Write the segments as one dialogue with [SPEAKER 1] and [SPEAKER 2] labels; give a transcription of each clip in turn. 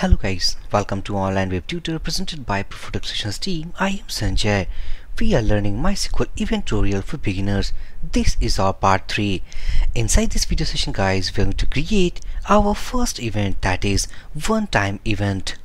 [SPEAKER 1] Hello guys, welcome to online web tutor presented by Solutions team. I am Sanjay. We are learning MySQL event tutorial for beginners. This is our part 3. Inside this video session guys, we are going to create our first event that is one time event.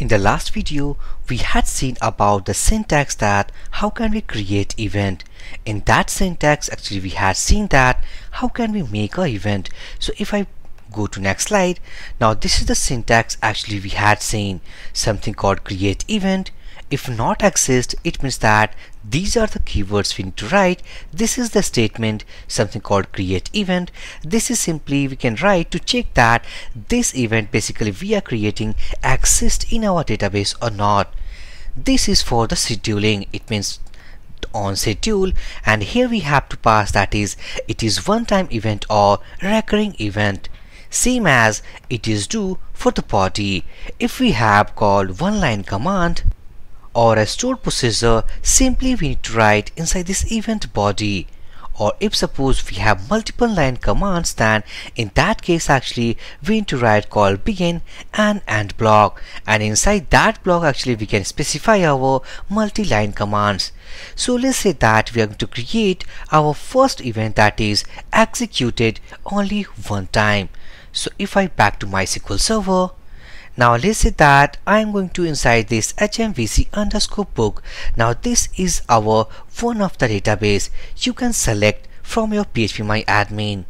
[SPEAKER 1] In the last video, we had seen about the syntax that how can we create event. In that syntax actually we had seen that how can we make a event. So if I go to next slide. Now this is the syntax actually we had seen something called create event. If not exist it means that these are the keywords we need to write. This is the statement something called create event. This is simply we can write to check that this event basically we are creating exists in our database or not. This is for the scheduling. It means on schedule. And here we have to pass that is it is one time event or recurring event same as it is do for the body. If we have called one line command or a stored procedure, simply we need to write inside this event body. Or if suppose we have multiple line commands then in that case actually we need to write call begin and end block and inside that block actually we can specify our multi-line commands. So let's say that we are going to create our first event that is executed only one time. So if I back to MySQL server, now let's say that I'm going to inside this HMVC underscore book. Now this is our one of the database you can select from your phpMyAdmin.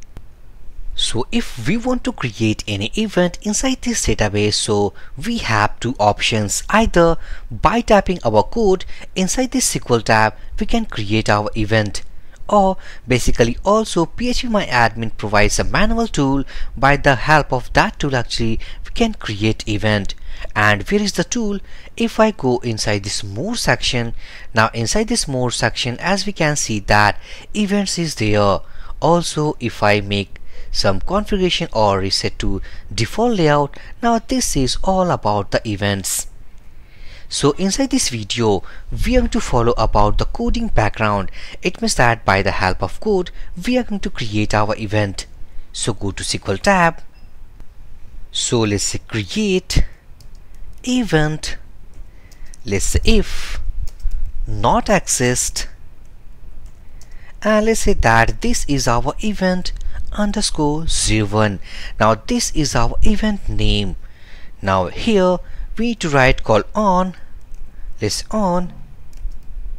[SPEAKER 1] So if we want to create any event inside this database, so we have two options. Either by typing our code inside this SQL tab, we can create our event or basically also phpMyAdmin provides a manual tool. By the help of that tool actually we can create event. And where is the tool? If I go inside this more section now inside this more section as we can see that events is there. Also if I make some configuration or reset to default layout now this is all about the events so inside this video, we are going to follow about the coding background. It means that by the help of code, we are going to create our event. So go to SQL tab. So let's say create event. Let's say if not exist and let's say that this is our event underscore 01 now this is our event name now here to write call on let's on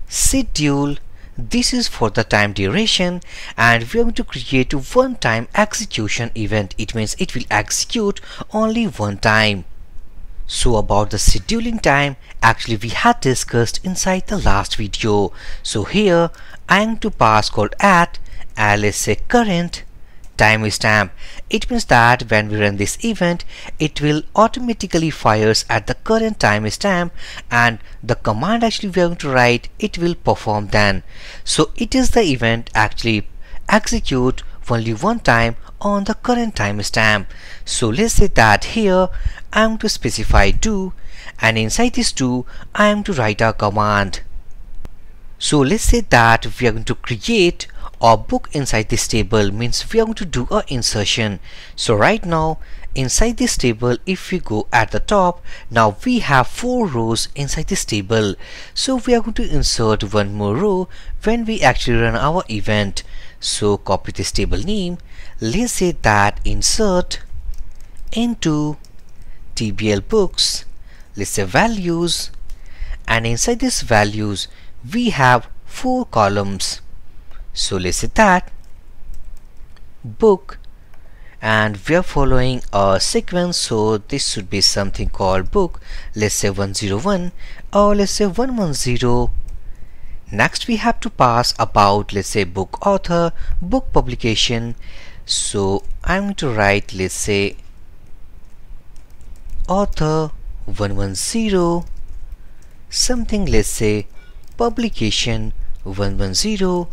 [SPEAKER 1] schedule. This is for the time duration and we are going to create a one time execution event. It means it will execute only one time. So about the scheduling time actually we had discussed inside the last video. So here I am to pass called at say current timestamp. It means that when we run this event, it will automatically fires at the current timestamp and the command actually we are going to write, it will perform then. So it is the event actually execute only one time on the current timestamp. So let's say that here I am to specify do and inside this do I am to write a command. So let's say that we are going to create or book inside this table means we are going to do a insertion. So right now inside this table if we go at the top now we have four rows inside this table. So we are going to insert one more row when we actually run our event. So copy this table name. Let's say that insert into tbl books. Let's say values. And inside this values we have four columns so let's say that book and we are following a sequence so this should be something called book let's say 101 or let's say 110 next we have to pass about let's say book author book publication. So I'm going to write let's say author 110 something let's say publication 110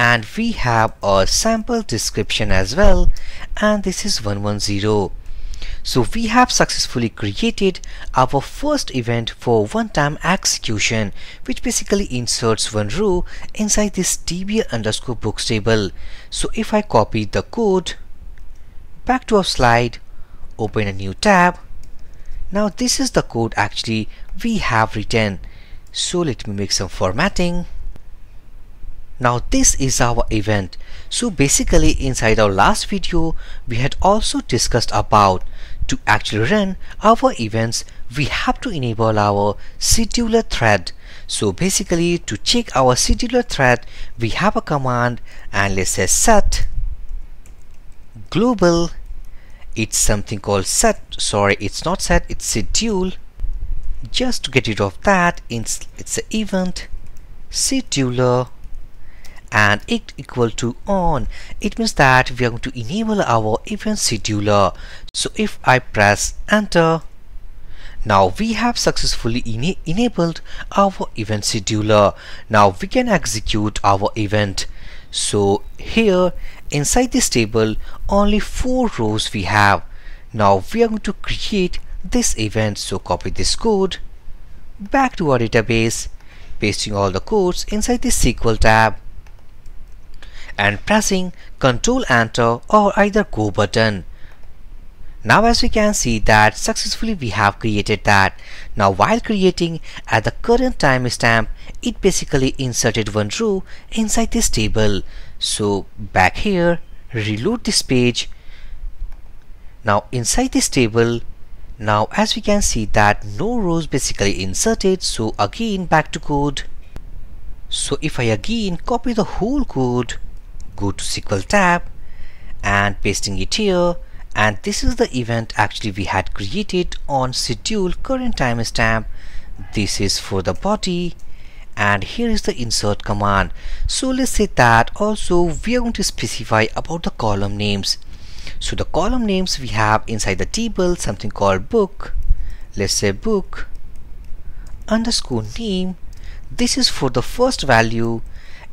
[SPEAKER 1] and we have a sample description as well. And this is 110 so we have successfully created our first event for one-time execution which basically inserts one row inside this tbl underscore books table. So if I copy the code back to our slide open a new tab. Now this is the code actually we have written. So let me make some formatting now this is our event. So basically inside our last video we had also discussed about to actually run our events we have to enable our scheduler thread. So basically to check our scheduler thread we have a command and let's say set global. It's something called set. Sorry it's not set it's schedule. Just to get rid of that it's it's an event scheduler and it equal to on. It means that we are going to enable our event scheduler. So if I press enter now we have successfully ena enabled our event scheduler. Now we can execute our event. So here inside this table only four rows we have. Now we are going to create this event. So copy this code. Back to our database. Pasting all the codes inside the SQL tab and pressing Ctrl Enter or either Go button. Now as we can see that successfully we have created that. Now while creating at the current timestamp it basically inserted one row inside this table. So back here reload this page. Now inside this table now as we can see that no rows basically inserted so again back to code. So if I again copy the whole code go to SQL tab and pasting it here. And this is the event actually we had created on schedule current timestamp. This is for the body. And here is the insert command. So let's say that also we are going to specify about the column names. So the column names we have inside the table something called book. Let's say book underscore name. This is for the first value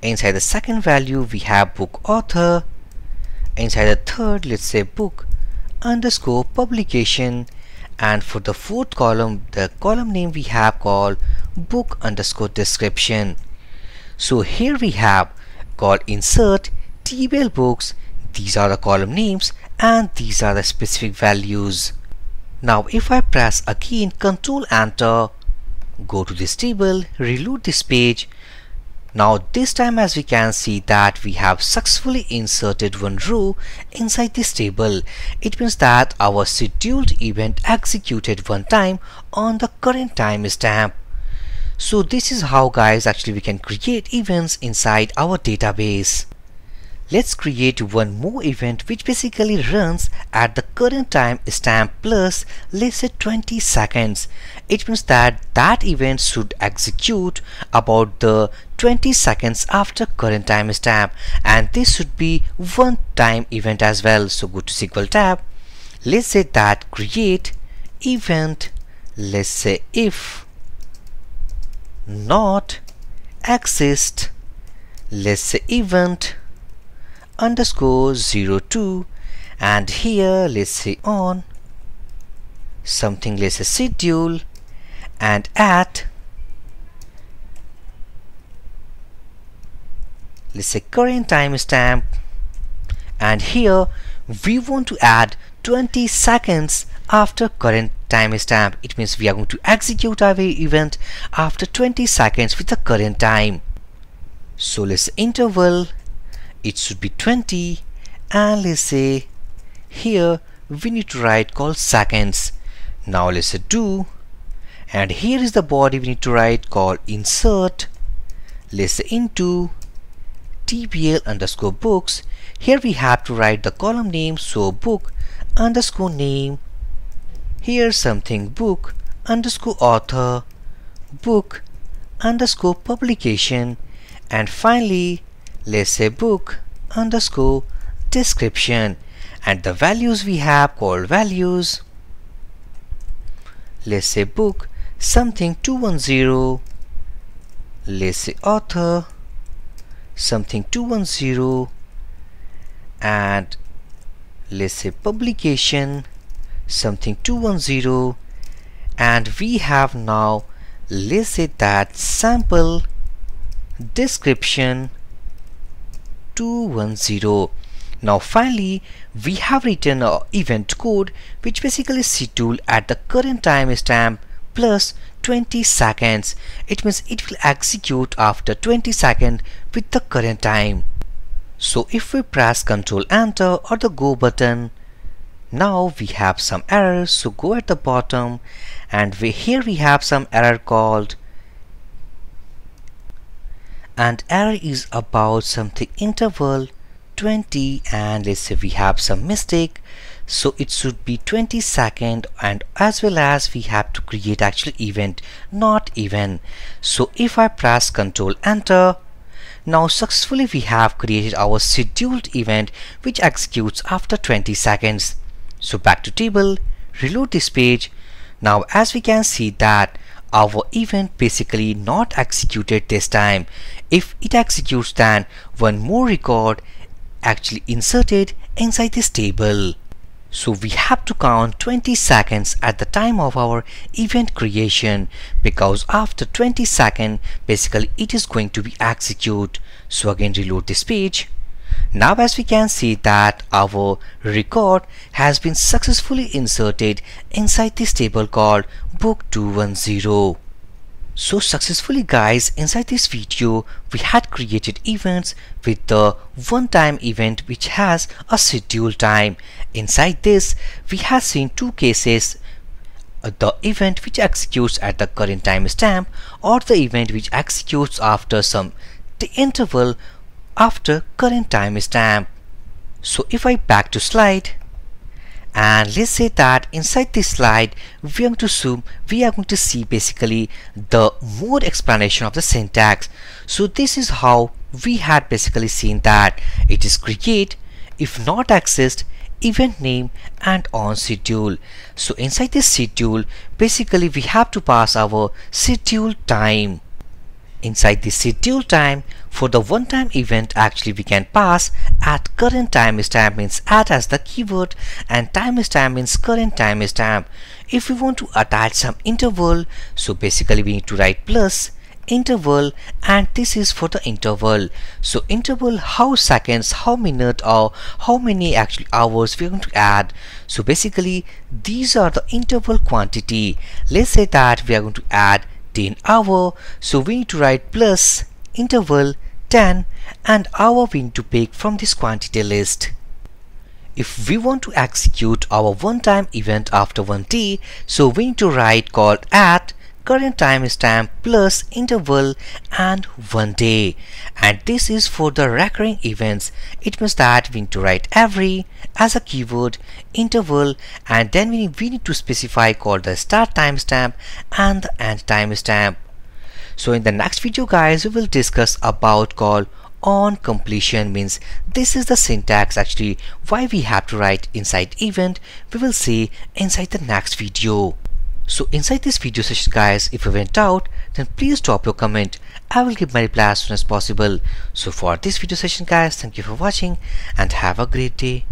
[SPEAKER 1] inside the second value we have book author. Inside the third let's say book underscore publication. And for the fourth column the column name we have called book underscore description. So here we have called insert tbl books. These are the column names and these are the specific values. Now if I press again control enter go to this table reload this page now this time as we can see that we have successfully inserted one row inside this table. It means that our scheduled event executed one time on the current timestamp. So this is how guys actually we can create events inside our database. Let's create one more event which basically runs at the current time stamp plus let's say 20 seconds. It means that that event should execute about the 20 seconds after current time stamp and this should be one time event as well. So go to SQL tab. Let's say that create event let's say if not exist let's say event underscore 02 and here let's say on something let's say schedule and at let's say current timestamp and here we want to add 20 seconds after current timestamp. It means we are going to execute our event after 20 seconds with the current time. So let's interval it should be 20 and let's say here we need to write call seconds. Now let's say do and here is the body we need to write call insert. Let's say into tbl underscore books. Here we have to write the column name so book underscore name. Here something book underscore author book underscore publication. And finally let's say book underscore description. And the values we have called values. Let's say book something 210 let's say author something 210 and let's say publication something 210 and we have now let's say that sample description 210 Now finally, we have written a event code which basically schedule at the current timestamp plus 20 seconds. It means it will execute after 20 seconds with the current time. So if we press Ctrl Enter or the Go button, now we have some errors. So go at the bottom and we, here we have some error called and error is about something interval 20 and let's say we have some mistake. So it should be 20 second and as well as we have to create actual event not even. So if I press ctrl enter now successfully we have created our scheduled event which executes after 20 seconds. So back to table reload this page. Now as we can see that our event basically not executed this time if it executes then one more record actually inserted inside this table. So we have to count 20 seconds at the time of our event creation because after 20 seconds basically it is going to be execute. So again reload this page. Now as we can see that our record has been successfully inserted inside this table called book 210. So successfully guys, inside this video, we had created events with the one-time event which has a schedule time. Inside this, we have seen two cases uh, the event which executes at the current timestamp or the event which executes after some the interval after current timestamp. So if I back to slide and let's say that inside this slide we are going to zoom we are going to see basically the more explanation of the syntax. So this is how we had basically seen that it is create if not exists event name and on schedule. So inside this schedule basically we have to pass our schedule time. Inside the schedule time for the one time event actually we can pass at current time timestamp means at as the keyword and time timestamp means current time timestamp if we want to attach some interval so basically we need to write plus interval and this is for the interval. So interval how seconds how minute or how many actually hours we're going to add. So basically these are the interval quantity. Let's say that we are going to add 10 hour. So we need to write plus interval 10 and need to pick from this quantity list. If we want to execute our one-time event after 1t so we need to write called at current timestamp plus interval and one day. And this is for the recurring events. It means that we need to write every as a keyword interval and then we need to specify called the start timestamp and the end timestamp so in the next video guys we will discuss about call on completion means this is the syntax actually why we have to write inside event we will see inside the next video so inside this video session guys, if you went out, then please drop your comment. I will give my reply as soon as possible. So for this video session guys, thank you for watching and have a great day.